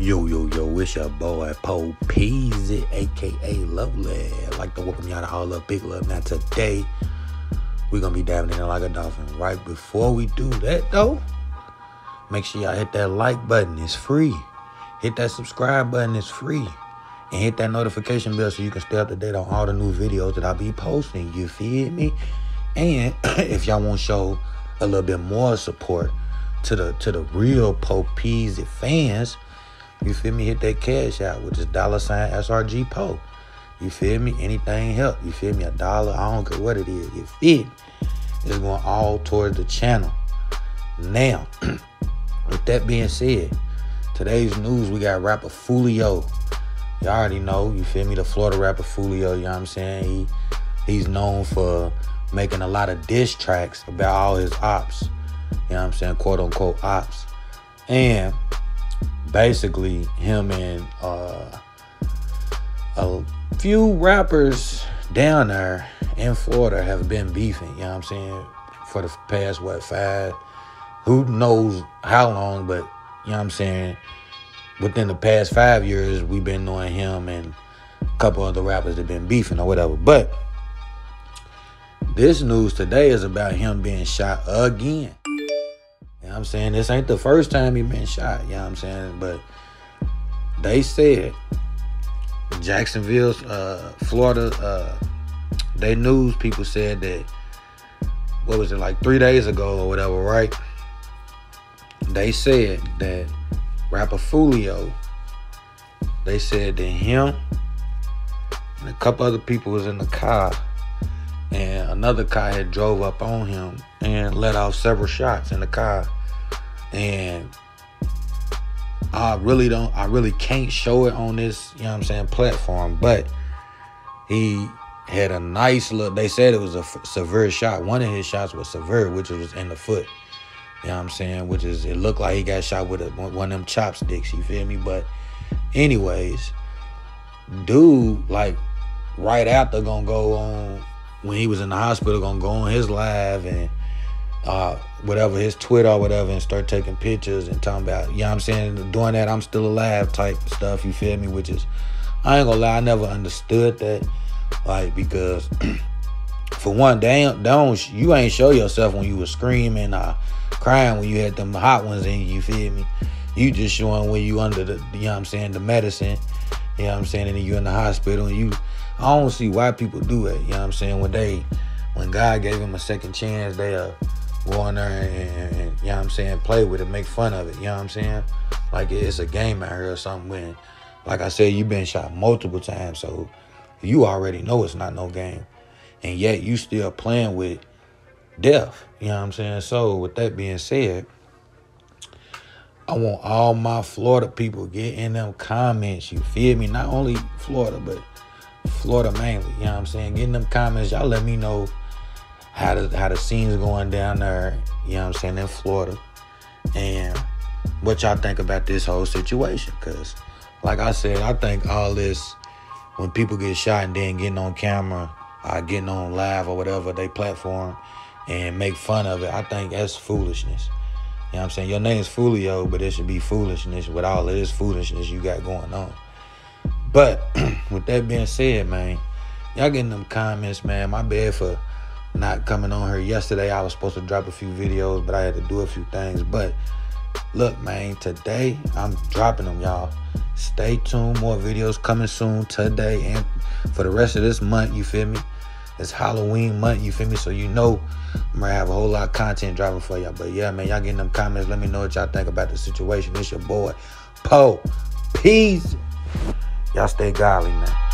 Yo, yo, yo, it's your boy Poe Peasy, aka Lovely. I'd like to welcome y'all to All Up Big Love. Now, today, we're gonna be diving in like a dolphin. Right before we do that, though, make sure y'all hit that like button, it's free. Hit that subscribe button, it's free. And hit that notification bell so you can stay up to date on all the new videos that I'll be posting. You feel me? And if y'all want to show a little bit more support to the to the real Poe Peasy fans, you feel me? Hit that cash out, which is dollar sign SRG Poe. You feel me? Anything help. You feel me? A dollar, I don't care what it is. You feel me? It's going all towards the channel. Now, with that being said, today's news, we got rapper Foolio. Y'all already know, you feel me? The Florida rapper Foolio, you know what I'm saying? He he's known for making a lot of diss tracks about all his ops. You know what I'm saying? Quote unquote ops. And basically him and uh, a few rappers down there in Florida have been beefing, you know what I'm saying, for the past, what, five, who knows how long, but, you know what I'm saying, within the past five years, we've been knowing him and a couple other rappers that been beefing or whatever. But this news today is about him being shot again. Know I'm saying? This ain't the first time he been shot, you know what I'm saying? But they said Jacksonville, uh, Florida, uh, they news people said that what was it like three days ago or whatever, right? They said that rapper Foolio, they said that him and a couple other people was in the car and another car had drove up on him and let off several shots in the car and i really don't i really can't show it on this you know what i'm saying platform but he had a nice look they said it was a severe shot. One of his shots was severe which was in the foot. You know what i'm saying? Which is it looked like he got shot with a, one of them chopsticks you feel me? But anyways dude like right after gonna go on when he was in the hospital gonna go on his live and uh, whatever his Twitter or whatever and start taking pictures and talking about, you know what I'm saying, doing that I'm still alive type stuff, you feel me? Which is I ain't gonna lie, I never understood that. Like because for one, damn don't you ain't show yourself when you was screaming or crying when you had them hot ones in you, you feel me? You just showing when you under the you know what I'm saying, the medicine, you know what I'm saying, and you in the hospital and you I don't see why people do it. You know what I'm saying? When they, when God gave them a second chance, they uh, go in there and, and, and, you know what I'm saying, play with it, make fun of it. You know what I'm saying? Like it's a game out here or something. When, like I said, you've been shot multiple times, so you already know it's not no game, and yet you still playing with death. You know what I'm saying? So with that being said. I want all my Florida people get in them comments. You feel me? Not only Florida, but Florida mainly. You know what I'm saying? Getting them comments, y'all let me know how the how the scenes going down there, you know what I'm saying, in Florida. And what y'all think about this whole situation. Cause like I said, I think all this when people get shot and then getting on camera or getting on live or whatever they platform and make fun of it, I think that's foolishness. You know what I'm saying? Your name's Foolio, but it should be foolishness with all of this foolishness you got going on. But with that being said, man, y'all getting them comments, man. My bad for not coming on here yesterday. I was supposed to drop a few videos, but I had to do a few things. But look, man, today I'm dropping them, y'all. Stay tuned. More videos coming soon today and for the rest of this month. You feel me? It's Halloween month. You feel me? So you know I'm gonna have a whole lot of content dropping for y'all. But yeah, man, y'all getting them comments. Let me know what y'all think about the situation. It's your boy, Poe. Peace. Y'all stay godly, man.